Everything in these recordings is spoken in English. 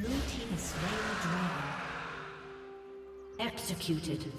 Blue team slain the dragon. Executed.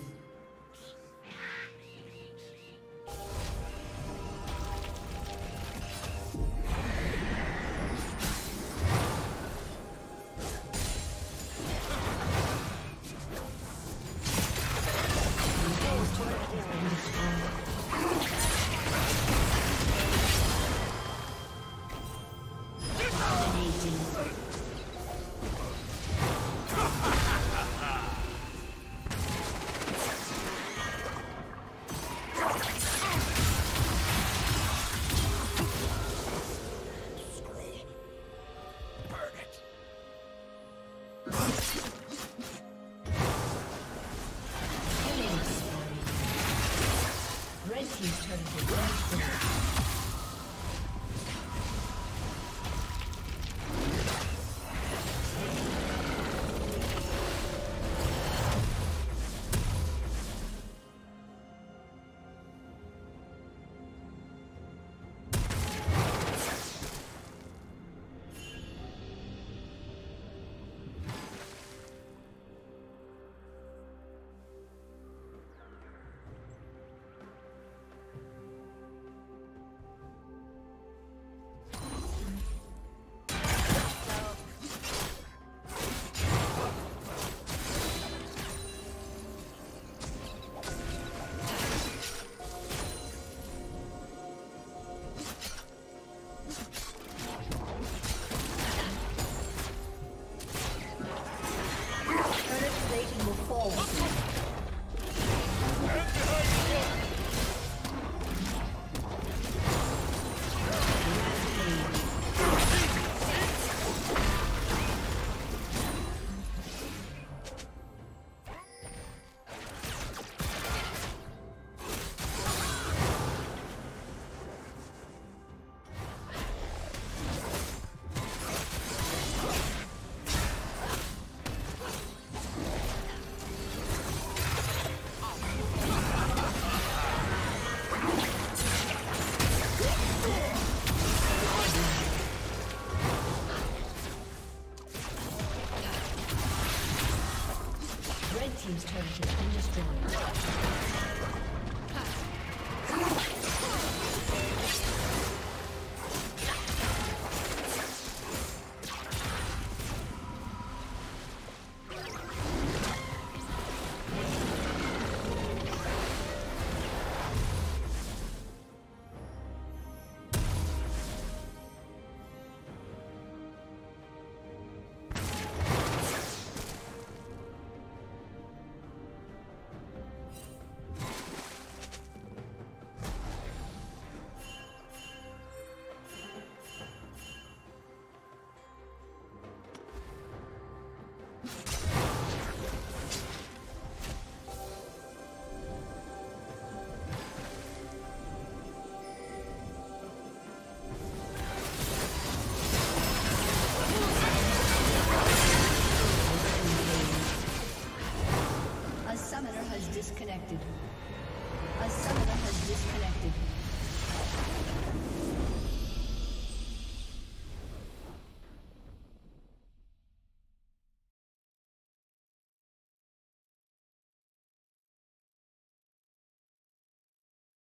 Team's turret has been destroyed. Oh,